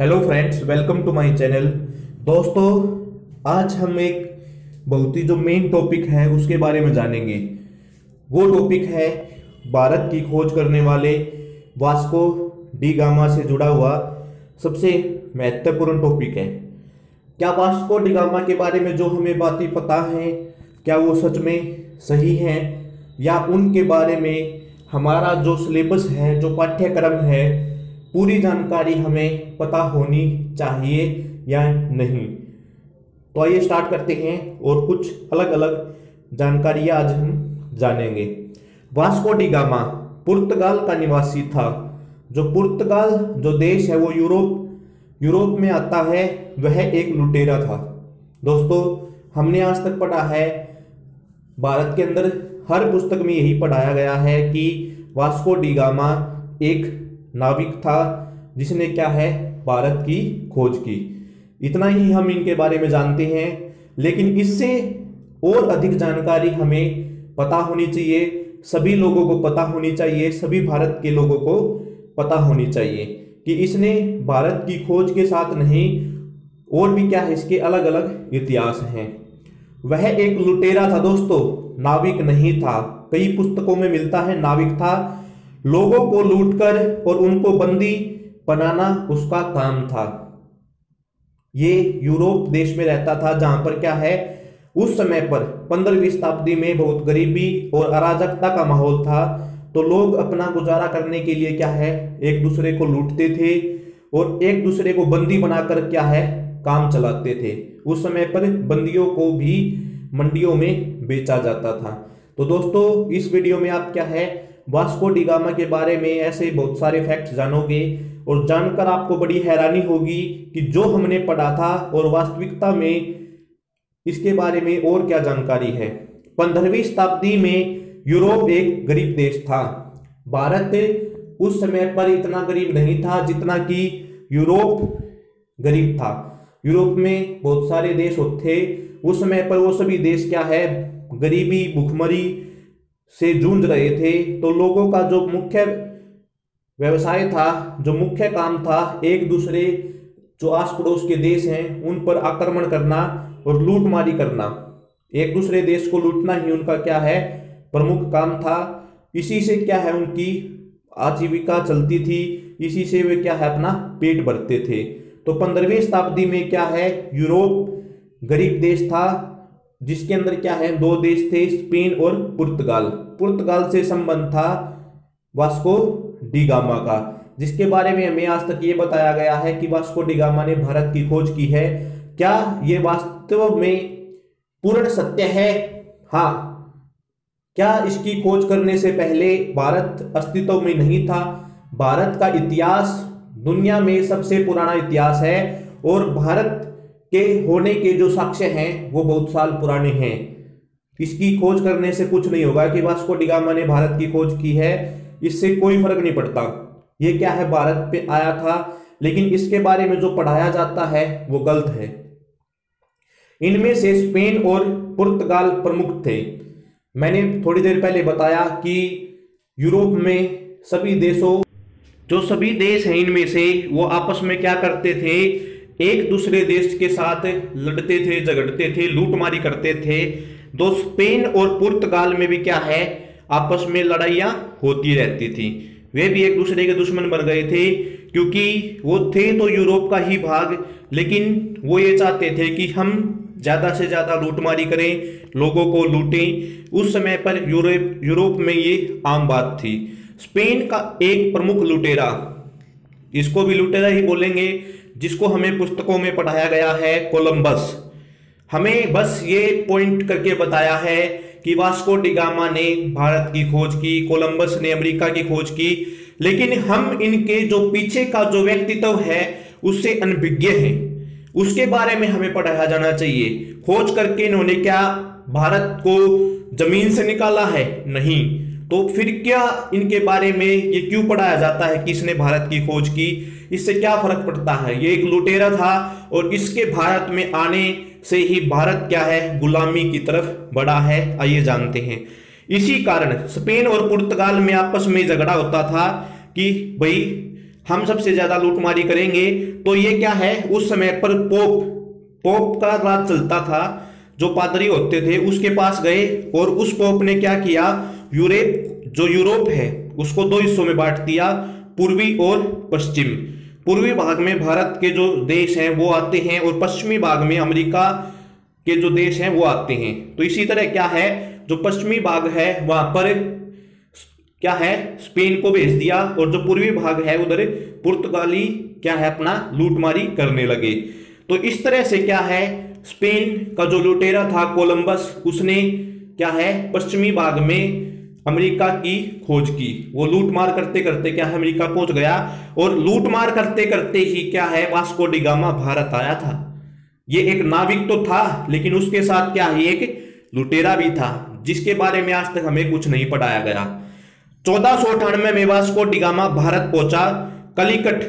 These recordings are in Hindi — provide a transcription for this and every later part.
Hello friends welcome to my channel दोस्तों, आज हम एक बहुत ही जो मेन टॉपिक है, उसके बारे में जानेंगे। वो टॉपिक है भारत की खोज करने वाले वास्को डी गामा से जुड़ा हुआ सबसे महत्वपूर्ण टॉपिक है। क्या वास्को डी गामा के बारे में जो हमें बातें पता हैं, क्या वो सच में सही हैं, या उनके बारे में हमारा जो सिलेबस है, जो पाठ्यक्रम है पूरी जानकारी हमें पता होनी चाहिए या नहीं? तो आइए स्टार्ट करते हैं और कुछ अलग अलग जानकारियाँ आज हम जानेंगे। वास्को डिगामा पुर्तगाल का निवासी था। जो पुर्तगाल जो देश है वो यूरोप यूरोप में आता है, वह एक लुटेरा था। दोस्तों, हमने आज तक पढ़ा है, भारत के अंदर हर पुस्तक में यही पढ़ाया गया है कि वास्को डिगामा एक नाविक था, जिसने क्या है, भारत की खोज की। इतना ही हम इनके बारे में जानते हैं, लेकिन इससे और अधिक जानकारी हमें पता होनी चाहिए, सभी लोगों को पता होनी चाहिए, सभी भारत के लोगों को पता होनी चाहिए कि इसने भारत की खोज के साथ नहीं, और भी क्या है, इसके अलग अलग इतिहास हैं। वह एक लुटेरा था दोस्तों, नाविक नहीं था। कई पुस्तकों में मिलता है, नाविक था लोगों को लूटकर और उनको बंदी बनाना उसका काम था। ये यूरोप देश में रहता था, जहाँ पर क्या है, उस समय पर पंद्रहवीं शताब्दी में बहुत गरीबी और अराजकता का माहौल था। तो लोग अपना गुजारा करने के लिए क्या है, एक दूसरे को लूटते थे और एक दूसरे को बंदी बनाकर क्या है, काम चलाते थे। उस समय पर बंदियों को भी मंडियों में बेचा जाता था। तो दोस्तों, इस वीडियो में आप क्या है वास्को डिगामा के बारे में ऐसे बहुत सारे फैक्ट्स जानोगे और जानकर आपको बड़ी हैरानी होगी कि जो हमने पढ़ा था और वास्तविकता में इसके बारे में और क्या जानकारी है। पंद्रहवीं शताब्दी में यूरोप एक गरीब देश था। भारत उस समय पर इतना गरीब नहीं था जितना कि यूरोप गरीब था। यूरोप में बहुत सारे देश थे। उस समय पर वो सभी देश क्या है? गरीबी, भुखमरी से जूझ रहे थे। तो लोगों का जो मुख्य व्यवसाय था, जो मुख्य काम था, एक दूसरे जो आस पड़ोस के देश हैं, उन पर आक्रमण करना और लूटमारी करना। एक दूसरे देश को लूटना ही उनका क्या है? प्रमुख काम था। इसी से क्या है उनकी आजीविका चलती थी? इसी से वे क्या है, अपना पेट भरते थे। तो पंद्रहवीं शताब्दी में क्या है? यूरोप गरीब देश था। जिसके अंदर क्या है? दो देश थे, स्पेन और पुर्तगाल। पुर्तगाल से संबंध था वास्को डिगामा का, जिसके बारे में हमें आज तक ये बताया गया है कि वास्को डिगामा ने भारत की खोज की है। क्या ये वास्तव में पूर्ण सत्य है? हाँ। क्या इसकी खोज करने से पहले भारत अस्तित्व में नहीं था? भारत का इतिहास दुनिया में सबसे पुराना इतिहास है और भारत के होने के जो साक्ष्य हैं, वो बहुत साल पुराने हैं। इसकी खोज करने से कुछ नहीं होगा कि वास्को डिगामा ने भारत की खोज की है। इससे कोई फ़र्क नहीं पड़ता। ये क्या है, भारत पे आया था, लेकिन इसके बारे में जो पढ़ाया जाता है, वो गलत है। इनमें से स्पेन और पुर्तगाल प्रमुख थे। मैंने थोड़ी देर पहले बताया कि यूरोप में सभी देशों जो सभी देश हैं इनमें से, वो आपस में क्या करते थे? एक दूसरे देश के साथ लड़ते थे, झगड़ते थे, लूटमारी करते थे। दो स्पेन और पुर्तगाल में भी क्या है? आपस में लड़ाइयाँ होती रहती थी। वे भी एक दूसरे के दुश्मन बन गए थे, क्योंकि वो थे तो यूरोप का ही भाग, लेकिन वो ये चाहते थे कि हम ज़्यादा से ज़्यादा लूटमारी करें, लोगों को लूटें। उस समय पर यूरोप यूरोप में ये आम बात थी। स्पेन का एक प्रमुख लुटेरा, इसको भी लुटेरा ही बोलेंगे जिसको हमें पुस्तकों में पढ़ाया गया है, कोलंबस। हमें बस ये पॉइंट करके बताया है कि वास्को डिगामा ने भारत की खोज की, कोलंबस ने अमेरिका की खोज की, लेकिन हम इनके जो पीछे का जो व्यक्तित्व है, उससे अनभिज्ञ हैं। उसके बारे में हमें पढ़ाया जाना चाहिए। खोज करके इन्होंने क्या भारत को ज़मीन से निकाला है? नहीं। तो फिर क्या इनके बारे में ये क्यों पढ़ाया जाता है कि इसने भारत की खोज की? इससे क्या फ़र्क पड़ता है? ये एक लुटेरा था और इसके भारत में आने से ही भारत क्या है? गुलामी की तरफ़ बढ़ा है। आइए जानते हैं। इसी कारण स्पेन और पुर्तगाल में आपस में झगड़ा होता था कि भाई, हम सबसे ज़्यादा लूटमारी करेंगे। तो ये क्या है? उस समय पर पोप पोप का राज चलता था। जो पादरी होते थे, उसके पास गए और उस पोप ने क्या किया? यूरोप, जो यूरोप है, उसको दो हिस्सों में बांट दिया, पूर्वी और पश्चिम। पूर्वी भाग में भारत के जो देश हैं, वो आते हैं और पश्चिमी भाग में अमेरिका के जो देश हैं, वो आते हैं। तो इसी तरह क्या है? जो पश्चिमी भाग है, वहाँ पर क्या है? स्पेन को भेज दिया और जो पूर्वी भाग है, उधर पुर्तगाली क्या है अपना? लूटमारी करने लगे। तो इस तरह से क्या है? स्पेन का जो लुटेरा था कोलंबस, उसने क्या है? पश्चिमी भाग में अमेरिका की खोज की। वो लूटमार करते करते क्या है अमेरिका पहुँच गया? और लूटमार करते करते ही क्या है? वास्को डिगामा भारत आया था। ये एक नाविक तो था, लेकिन उसके साथ क्या है एक लुटेरा भी था, जिसके बारे में आज तक हमें कुछ नहीं पढ़ाया गया। चौदह सौ अठानवे में वास्को डिगामा भारत पहुँचा। कलिकट,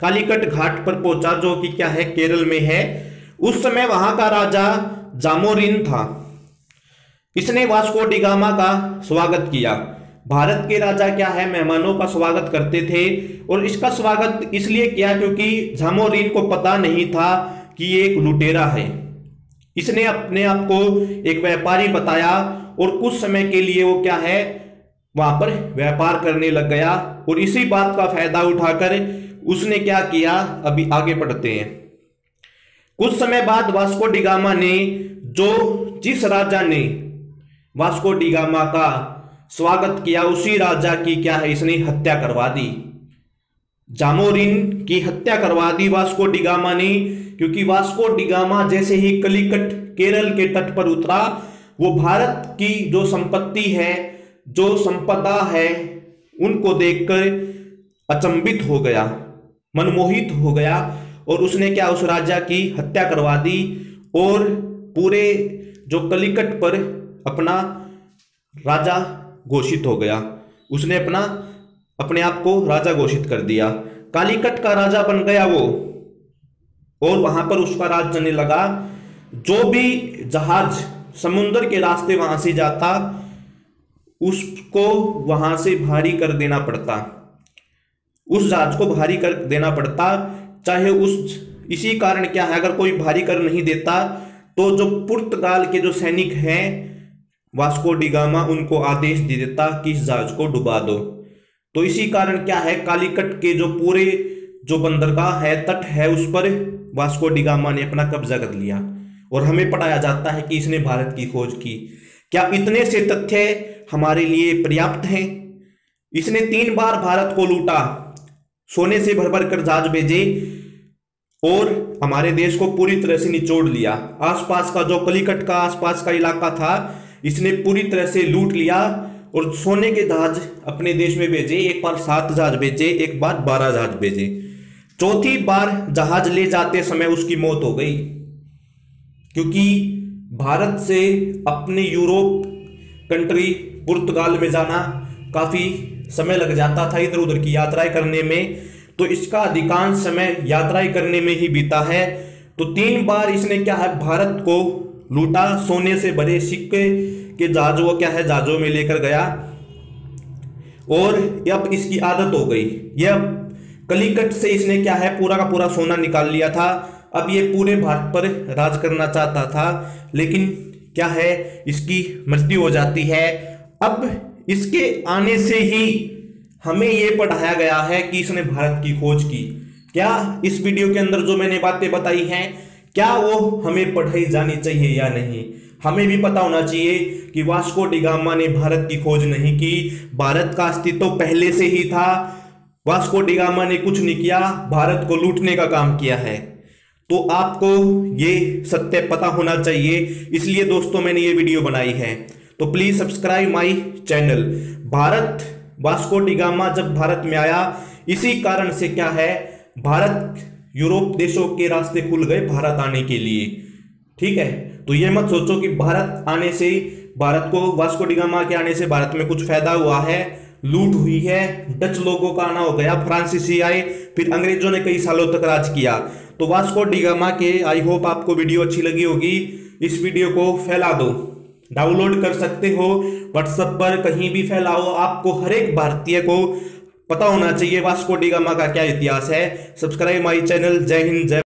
कालीकट घाट पर पहुँचा, जो कि क्या है? केरल में है। उस समय वहाँ का राजा जामोरिन था। इसने वास्को डिगामा का स्वागत किया। भारत के राजा क्या है? मेहमानों का स्वागत करते थे और इसका स्वागत इसलिए किया क्योंकि जामोरिन को पता नहीं था कि ये एक लुटेरा है। इसने अपने आप को एक व्यापारी बताया और कुछ समय के लिए वो क्या है? वहाँ पर व्यापार करने लग गया और इसी बात का फ़ायदा उठाकर उसने क्या किया? अभी आगे बढ़ते हैं। कुछ समय बाद वास्को डिगामा ने, जो जिस राजा ने वास्को डिगामा का स्वागत किया उसी राजा की क्या है? इसने हत्या करवा दी। जामोरिन की हत्या करवा दी वास्को डिगामा ने, क्योंकि वास्को डिगामा जैसे ही कलिकट केरल के तट पर उतरा, वो भारत की जो संपत्ति है, जो संपदा है, उनको देखकर अचंबित हो गया, मनमोहित हो गया और उसने क्या उस राजा की हत्या करवा दी? और पूरे जो कलिकट पर अपना राजा घोषित हो गया। उसने अपना, अपने आप को राजा घोषित कर दिया। कालीकट का राजा बन गया वो। और वहाँ पर उसका राज चलने लगा। जो भी जहाज़ समुद्र के रास्ते वहाँ से जाता, उसको वहाँ से भारी कर देना पड़ता। उस जहाज़ को भारी कर देना पड़ता। चाहे उस, इसी कारण क्या है, अगर कोई भारी कर नहीं देता तो जो पुर्तगाल के जो सैनिक हैं वास्को डिगामा उनको आदेश दे देता कि इस जहाज़ को डुबा दो। तो इसी कारण क्या है? कालीकट के जो पूरे, जो बंदरगाह है, तट है, उस पर वास्को डिगामा ने अपना कब्जा कर लिया। और हमें पढ़ाया जाता है कि इसने भारत की खोज की। क्या इतने से तथ्य हमारे लिए पर्याप्त हैं? इसने तीन बार भारत को लूटा। सोने से भर भर कर जहाज़ भेजे और हमारे देश को पूरी तरह से निचोड़ लिया। आसपास का जो कलिकट का आसपास का इलाका था इसने पूरी तरह से लूट लिया और सोने के जहाज़ अपने देश में भेजे, एक बार सात जहाज़ भेजे, एक बार बारह जहाज़ भेजे। चौथी बार जहाज़ ले जाते समय उसकी मौत हो गई। क्योंकि भारत से अपने यूरोप कंट्री पुर्तगाल में जाना काफ़ी समय लग जाता था इधर उधर की यात्राएँ करने में तो इसका अधिकांश समय यात्राएँ करने में ही बीता है। तो तीन बार इसने क्या है, भारत को लूटा सोने से भरे सिक्के के जहाज़ वो क्या है? जहाजों में लेकर गया। और अब इसकी आदत हो गई। यह कलिकट से इसने क्या है? पूरा का पूरा सोना निकाल लिया था। अब ये पूरे भारत पर राज करना चाहता था, लेकिन क्या है? इसकी मृत्यु हो जाती है। अब इसके आने से ही हमें यह पढ़ाया गया है कि इसने भारत की खोज की। क्या इस वीडियो के अंदर जो मैंने बातें बताई हैं क्या वो हमें पढ़ाई जानी चाहिए या नहीं? हमें भी पता होना चाहिए कि वास्को डिगामा ने भारत की खोज नहीं की। भारत का अस्तित्व पहले से ही था। वास्को डिगामा ने कुछ नहीं किया। भारत को लूटने का काम किया है। तो आपको ये सत्य पता होना चाहिए। इसलिए दोस्तों, मैंने ये वीडियो बनाई है। तो please subscribe my channel Bharat, Vasco da Gama जब भारत में आया, इसी कारण से क्या है? भारत यूरोप देशों के रास्ते खुल गए भारत आने के लिए। ठीक है? तो ये मत सोचो कि भारत आने से, भारत को वास्को डिगामा के आने से भारत में कुछ फ़ायदा हुआ है। लूट हुई है, डच लोगों का आना हो गया। फ्रांसीसी आए, फिर अंग्रेज़ों ने कई सालों तक राज किया। तो वास्को डिगामा के आई होप आपको वीडियो अच्छी लगी होगी। इस वीडियो को फैला दो। डाउनलोड कर सकते हो। व्हाट्सएप पर कहीं भी फैलाओ। आपको हर एक भारतीय को पता होना चाहिए वास्को डी गामा का क्या इतिहास है। सब्सक्राइब माई चैनल जय हिंद, जय